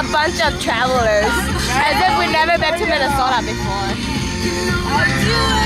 A bunch of travelers. As if we've never been to Minnesota before.